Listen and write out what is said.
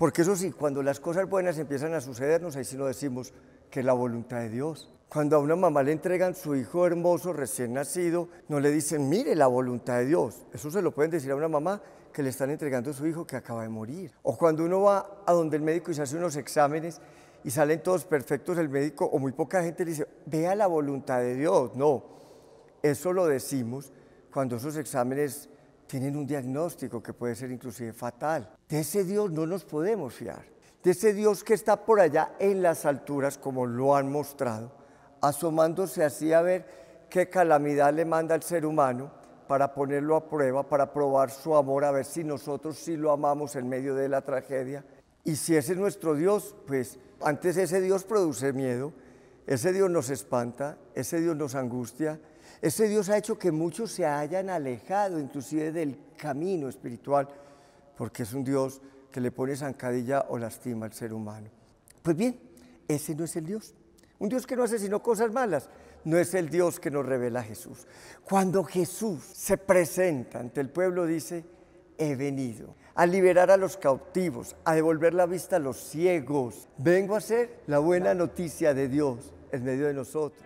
Porque eso sí, cuando las cosas buenas empiezan a sucedernos, ahí sí no decimos que es la voluntad de Dios. Cuando a una mamá le entregan su hijo hermoso recién nacido, no le dicen, mire la voluntad de Dios. Eso se lo pueden decir a una mamá que le están entregando a su hijo que acaba de morir. O cuando uno va a donde el médico y se hace unos exámenes y salen todos perfectos, el médico o muy poca gente le dice, vea la voluntad de Dios. No, eso lo decimos cuando esos exámenes tienen un diagnóstico que puede ser inclusive fatal. De ese Dios no nos podemos fiar. De ese Dios que está por allá en las alturas, como lo han mostrado, asomándose así a ver qué calamidad le manda al ser humano para ponerlo a prueba, para probar su amor, a ver si nosotros sí lo amamos en medio de la tragedia. Y si ese es nuestro Dios, pues antes ese Dios produce miedo, ese Dios nos espanta, ese Dios nos angustia, ese Dios ha hecho que muchos se hayan alejado inclusive del camino espiritual, porque es un Dios que le pone zancadilla o lastima al ser humano. Pues bien, ese no es el Dios. Un Dios que no hace sino cosas malas. No es el Dios que nos revela Jesús. Cuando Jesús se presenta ante el pueblo, dice, he venido a liberar a los cautivos, a devolver la vista a los ciegos. Vengo a hacer la buena noticia de Dios en medio de nosotros.